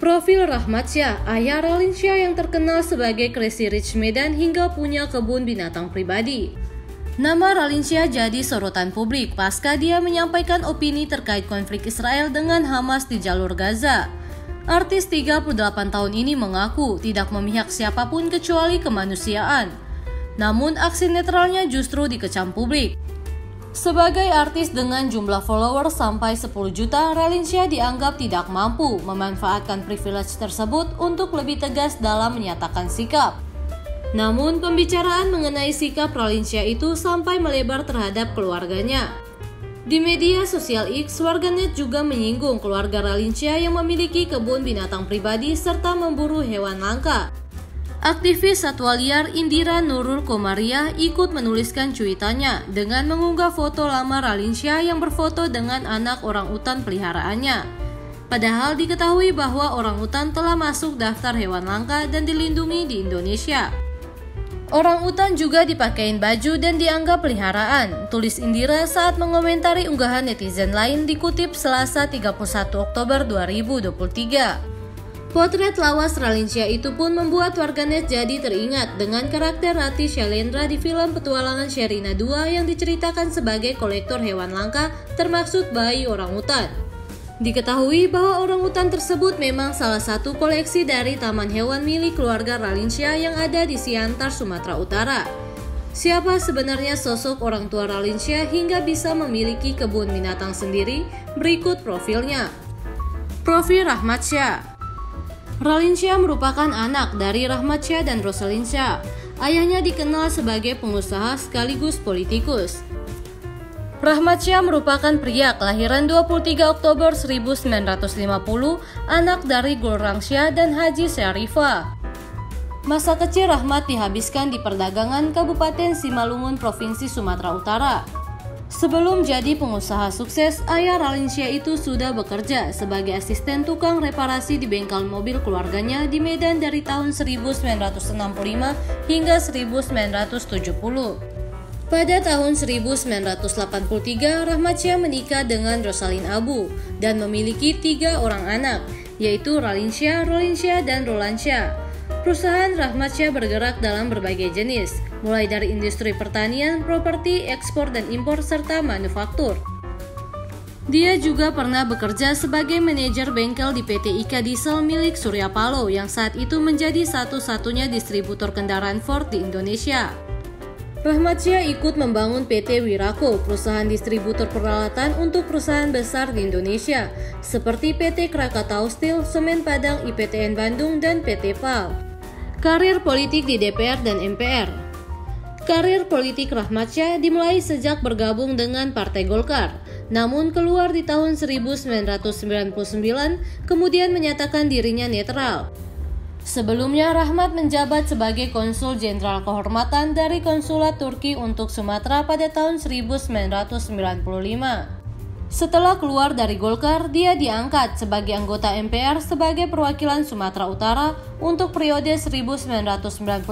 Profil Rahmat Syah, ayah Ralin Syah yang terkenal sebagai Crazy Rich Medan hingga punya kebun binatang pribadi. Nama Ralin Syah jadi sorotan publik pasca dia menyampaikan opini terkait konflik Israel dengan Hamas di jalur Gaza. Artis 38 tahun ini mengaku tidak memihak siapa pun kecuali kemanusiaan. Namun aksi netralnya justru dikecam publik. Sebagai artis dengan jumlah followers sampai 10 juta, Ralinsyah dianggap tidak mampu memanfaatkan privilege tersebut untuk lebih tegas dalam menyatakan sikap. Namun pembicaraan mengenai sikap Ralinsyah itu sampai melebar terhadap keluarganya. Di media sosial X, warganet juga menyinggung keluarga Ralinsyah yang memiliki kebun binatang pribadi serta memburu hewan langka. Aktivis satwa liar Indira Nurul Komariah ikut menuliskan cuitannya dengan mengunggah foto lama Ralinsyah yang berfoto dengan anak orang utan peliharaannya. Padahal diketahui bahwa orang utan telah masuk daftar hewan langka dan dilindungi di Indonesia. Orang utan juga dipakein baju dan dianggap peliharaan, tulis Indira saat mengomentari unggahan netizen lain dikutip Selasa 31 Oktober 2023. Potret lawas Ralinsyah itu pun membuat warganet jadi teringat dengan karakter Rati Shalendra di film Petualangan Sherina 2 yang diceritakan sebagai kolektor hewan langka termaksud bayi orang utan. Diketahui bahwa orang utan tersebut memang salah satu koleksi dari taman hewan milik keluarga Ralinsyah yang ada di Siantar, Sumatera Utara. Siapa sebenarnya sosok orang tua Ralinsyah hingga bisa memiliki kebun binatang sendiri? Berikut profilnya. Profil Rahmat Syah Syah merupakan anak dari Rahmat Syah dan Rosalin Syah. Ayahnya dikenal sebagai pengusaha sekaligus politikus. Rahmat Syah merupakan pria kelahiran 23 Oktober 1950, anak dari Gulrang Syah dan Haji Syarifah. Masa kecil Rahmat dihabiskan di perdagangan Kabupaten Simalungun, Provinsi Sumatera Utara. Sebelum jadi pengusaha sukses, ayah Ralinsyah itu sudah bekerja sebagai asisten tukang reparasi di bengkel mobil keluarganya di Medan dari tahun 1965 hingga 1970. Pada tahun 1983, Rahmat Syah menikah dengan Rosalin Abu dan memiliki tiga orang anak, yaitu Ralinsyah, Rolinsyah, dan Rolansyah. Perusahaan Rahmat Syah bergerak dalam berbagai jenis, mulai dari industri pertanian, properti, ekspor dan impor, serta manufaktur. Dia juga pernah bekerja sebagai manajer bengkel di PT Ika Diesel milik Surya Paloh yang saat itu menjadi satu-satunya distributor kendaraan Ford di Indonesia. Rahmat Syah ikut membangun PT Wirako, perusahaan distributor peralatan untuk perusahaan besar di Indonesia, seperti PT Krakatau Steel, Semen Padang, IPTN Bandung, dan PT PAL. Karir politik di DPR dan MPR Karir politik Rahmat Syah dimulai sejak bergabung dengan Partai Golkar, namun keluar di tahun 1999 kemudian menyatakan dirinya netral. Sebelumnya Rahmat menjabat sebagai konsul jenderal kehormatan dari konsulat Turki untuk Sumatera pada tahun 1995. Setelah keluar dari Golkar, dia diangkat sebagai anggota MPR sebagai perwakilan Sumatera Utara untuk periode 1999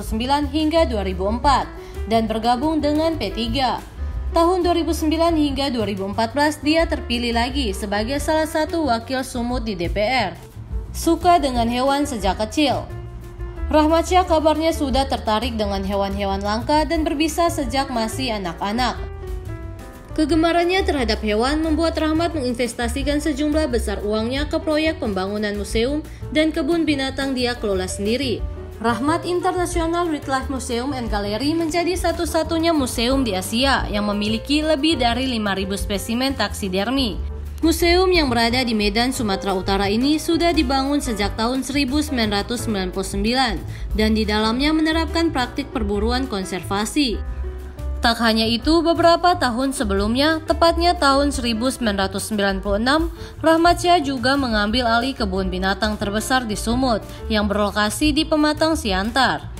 hingga 2004 dan bergabung dengan P3. Tahun 2009 hingga 2014 dia terpilih lagi sebagai salah satu wakil sumut di DPR. Suka dengan hewan sejak kecil. Rahmat Syah kabarnya sudah tertarik dengan hewan-hewan langka dan berbisa sejak masih anak-anak. Kegemarannya terhadap hewan membuat Rahmat menginvestasikan sejumlah besar uangnya ke proyek pembangunan museum dan kebun binatang dia kelola sendiri. Rahmat International Wildlife Museum and Gallery menjadi satu-satunya museum di Asia yang memiliki lebih dari 5.000 spesimen taksidermi. Museum yang berada di Medan, Sumatera Utara ini sudah dibangun sejak tahun 1999 dan di dalamnya menerapkan praktik perburuan konservasi. Tak hanya itu, beberapa tahun sebelumnya, tepatnya tahun 1996, Rahmat juga mengambil alih kebun binatang terbesar di Sumut yang berlokasi di Pematang Siantar.